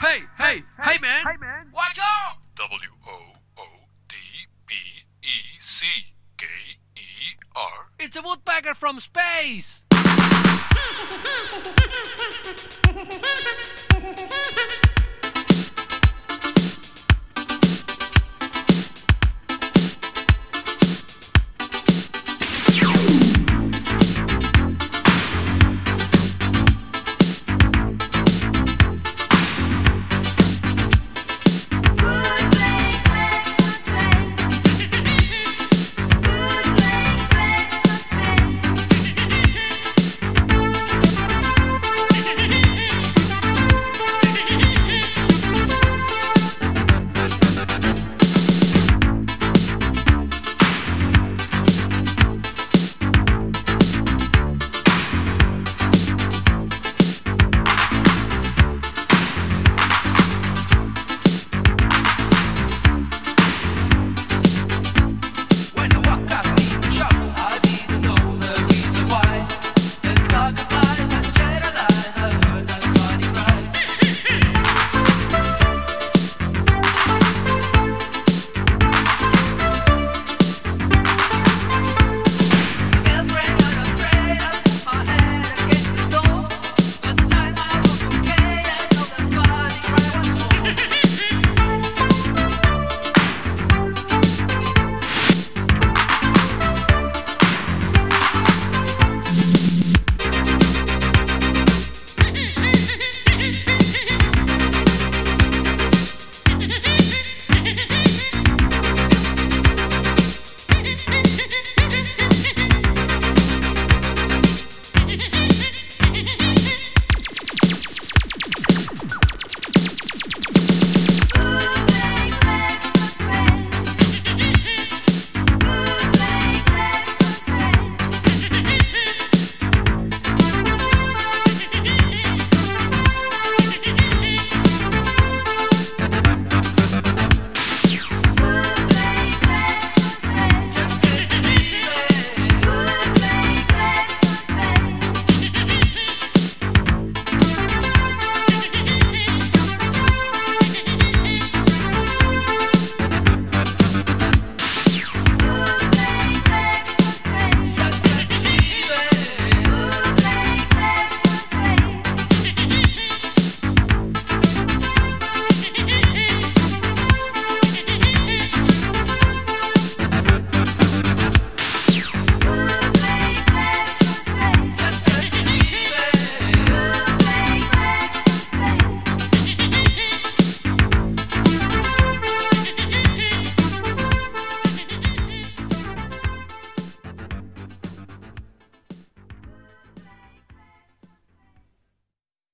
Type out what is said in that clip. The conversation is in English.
Hey, hey, hey, man! Hey, man! Watch out! W O O D B E C K E R. It's a woodpecker from space!